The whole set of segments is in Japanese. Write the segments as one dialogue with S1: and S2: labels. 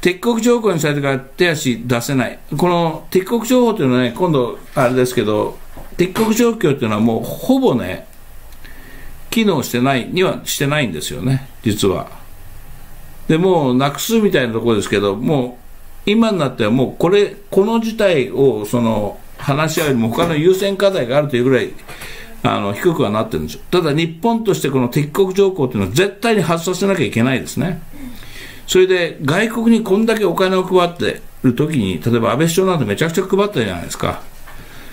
S1: 敵国条項にされてから手足出せない。この敵国情報というのはね、今度、あれですけど、敵国状況というのはもうほぼね、機能してないにはしてないんですよね、実は。でもうなくすみたいなところですけど、もう今になってはもうこれ、この事態をその話し合うよりも他の優先課題があるというぐらいあの低くはなってるんですよ。ただ日本としてこの敵国条項というのは絶対に発させなきゃいけないですね。それで外国にこんだけお金を配ってるときに、例えば安倍首相なんてめちゃくちゃ配ったじゃないですか。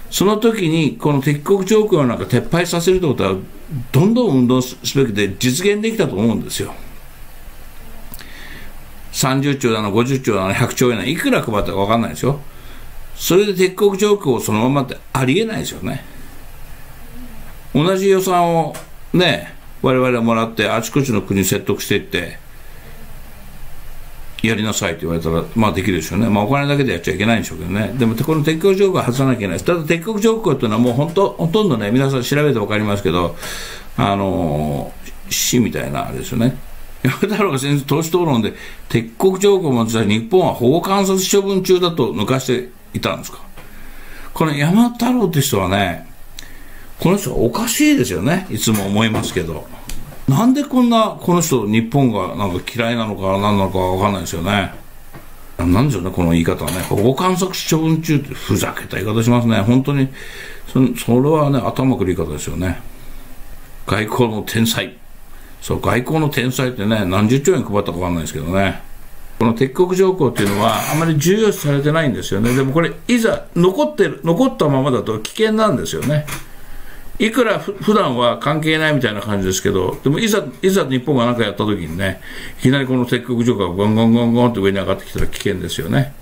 S1: その時にこの敵国条項なんか撤廃させるということはどんどん運動すべきで実現できたと思うんですよ。30兆だの50兆だの100兆円いくら配ったか分かんないですよ。それで敵国条項をそのままってありえないですよね。同じ予算をね、我々はもらってあちこちの国説得していって、やりなさいって言われたら、まあできるでしょうね。まあお金だけでやっちゃいけないんでしょうけどね。でも、この敵国条項は外さなきゃいけないです。ただ敵国条項っていうのはもう本当、ほとんどね、皆さん調べてわかりますけど、あのー、死みたいなあれですよね。山田太郎が先生、党首討論で、敵国条項も日本は保護観察処分中だと抜かしていたんですか？この山田太郎って人はね、この人はおかしいですよね。いつも思いますけど。なんでこんな、この人、日本がなんか嫌いなのか何なのかわかんないですよね。なんでしょうね、この言い方はね。保護観測処分中ってふざけた言い方しますね。本当に、それはね、頭くる言い方ですよね。外交の天才。そう、外交の天才ってね、何十兆円配ったかわかんないですけどね。この敵国条項っていうのは、あまり重要視されてないんですよね。でもこれ、いざ残ってる、残ったままだと危険なんですよね。いくら普段は関係ないみたいな感じですけど、でもいざ、いざ日本が何かやった時にね、いきなりこの敵国条項がゴンゴンゴンゴンって上に上がってきたら危険ですよね。